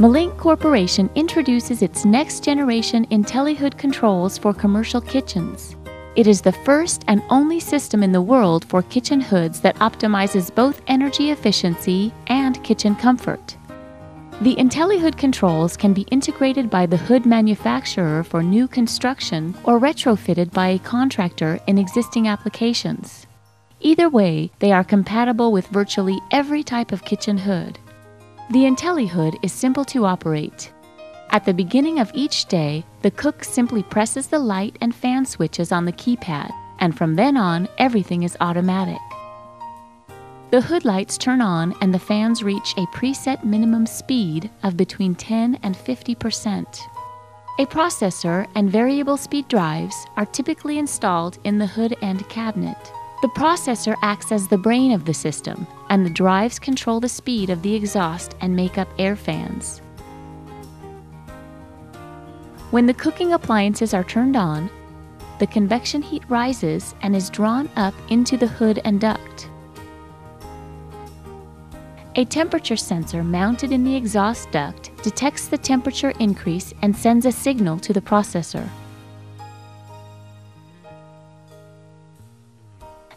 Melink Corporation introduces its next generation IntelliHood controls for commercial kitchens. It is the first and only system in the world for kitchen hoods that optimizes both energy efficiency and kitchen comfort. The IntelliHood controls can be integrated by the hood manufacturer for new construction or retrofitted by a contractor in existing applications. Either way, they are compatible with virtually every type of kitchen hood. The IntelliHood is simple to operate. At the beginning of each day, the cook simply presses the light and fan switches on the keypad, and from then on, everything is automatic. The hood lights turn on and the fans reach a preset minimum speed of between 10 and 50%. A processor and variable speed drives are typically installed in the hood end cabinet. The processor acts as the brain of the system, and the drives control the speed of the exhaust and make up air fans. When the cooking appliances are turned on, the convection heat rises and is drawn up into the hood and duct. A temperature sensor mounted in the exhaust duct detects the temperature increase and sends a signal to the processor.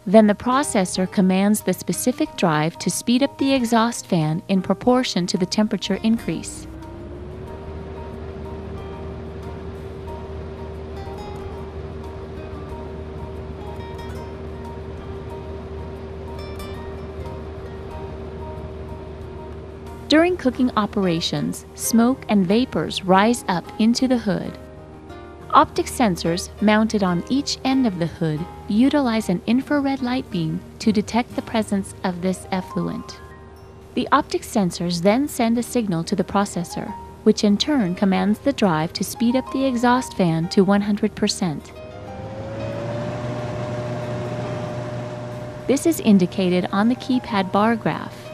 Then the processor commands the specific drive to speed up the exhaust fan in proportion to the temperature increase. During cooking operations, smoke and vapors rise up into the hood. Optic sensors mounted on each end of the hood utilize an infrared light beam to detect the presence of this effluent. The optic sensors then send a signal to the processor, which in turn commands the drive to speed up the exhaust fan to 100%. This is indicated on the keypad bar graph.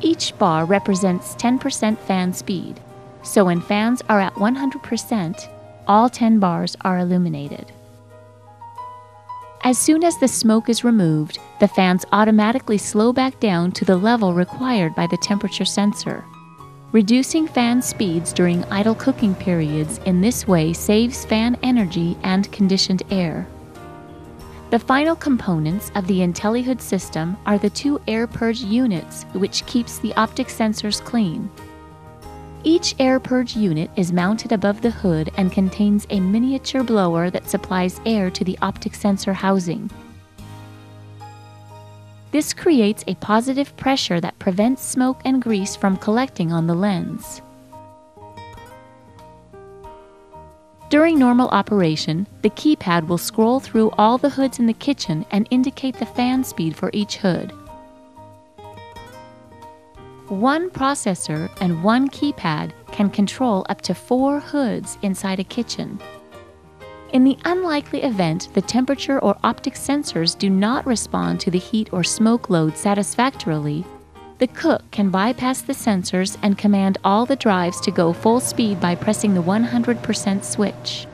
Each bar represents 10% fan speed, so when fans are at 100%, all 10 bars are illuminated. As soon as the smoke is removed, the fans automatically slow back down to the level required by the temperature sensor. Reducing fan speeds during idle cooking periods in this way saves fan energy and conditioned air. The final components of the IntelliHood system are the two air purge units, which keeps the optic sensors clean. Each air purge unit is mounted above the hood and contains a miniature blower that supplies air to the optic sensor housing. This creates a positive pressure that prevents smoke and grease from collecting on the lens. During normal operation, the keypad will scroll through all the hoods in the kitchen and indicate the fan speed for each hood. One processor and one keypad can control up to four hoods inside a kitchen. In the unlikely event the temperature or optic sensors do not respond to the heat or smoke load satisfactorily, the cook can bypass the sensors and command all the drives to go full speed by pressing the 100% switch.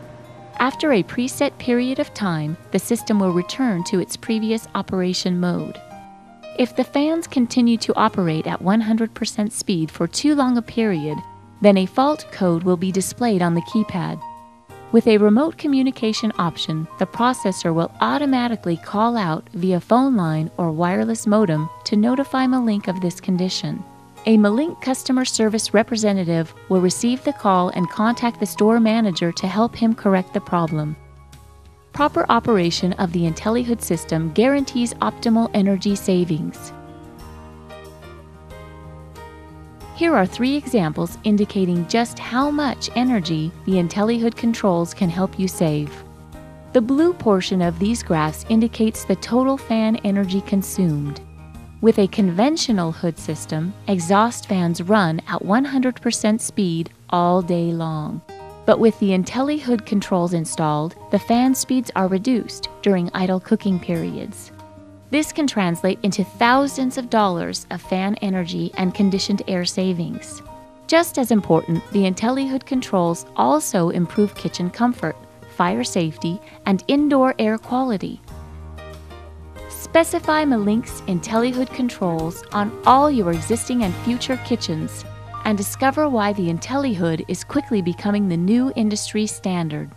After a preset period of time, the system will return to its previous operation mode. If the fans continue to operate at 100% speed for too long a period, then a fault code will be displayed on the keypad. With a remote communication option, the processor will automatically call out via phone line or wireless modem to notify Melink of this condition. A Melink customer service representative will receive the call and contact the store manager to help him correct the problem. Proper operation of the IntelliHood system guarantees optimal energy savings. Here are three examples indicating just how much energy the IntelliHood controls can help you save. The blue portion of these graphs indicates the total fan energy consumed. With a conventional hood system, exhaust fans run at 100% speed all day long. But with the IntelliHood controls installed, the fan speeds are reduced during idle cooking periods. This can translate into thousands of dollars of fan energy and conditioned air savings. Just as important, the IntelliHood controls also improve kitchen comfort, fire safety, and indoor air quality. Specify Melink's IntelliHood controls on all your existing and future kitchens and discover why the IntelliHood is quickly becoming the new industry standard.